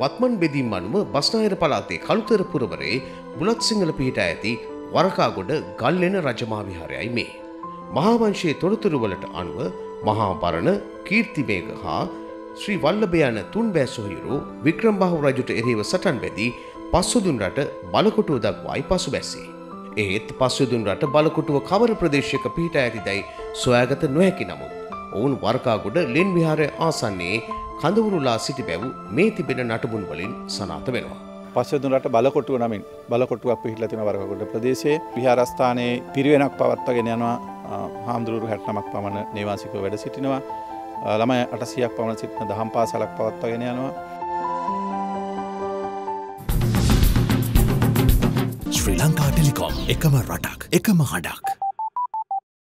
වත්මන් බෙදීම් අනුව බස්නාහිර පළාතේ කළුතර පුරවරේ බුලත් සිංහල පිහිට ඇති වරකාගොඩ ගල්ලෙන රජමා විහාරයයි මේ. මහාවංශයේ තොරතුරුවලට අනුව මහාපරණ කීර්තිමේඝ හා ශ්‍රී වල්ලභ යන තුන් බෑසොහිරු වික්‍රම්බාහු රජුට එරෙහිව සටන් වැදී පස්සුදුන් රට බලකොටුව දක්වායි පසු බැස්සේ. ඒත් පස්සුදුන් රට බලකොටුව කවර ප්‍රදේශයක පිහිට ඇතිදැයි සොයාගත නොහැකි නමුත්. ඔවුන් වර්කාගොඩ ලෙන් විහාරය ආසන්නේ කඳවුරුලා සිටි බැව් මේ තිබෙන නටබුන් වලින් සනාත වෙනවා. පස්සදුනට බලකොටුව නමින් බලකොටුවක් පිහිටලතින වරකට ප්‍රදේශයේ විහාරස්ථානයේ පිරිවෙනක් පවත්වගෙන යනවා හාමුදුරුවරු හැට්නමක් පමණ නේවාසිකව වැඩ සිටිනවා ළමයි අටසියක් පමණ සිටින දහම් පාසලක් පවත්වගෙන යනවා ශ්‍රී ලංකා ටෙලිකොම් එකම රටක් එකම හඩක්.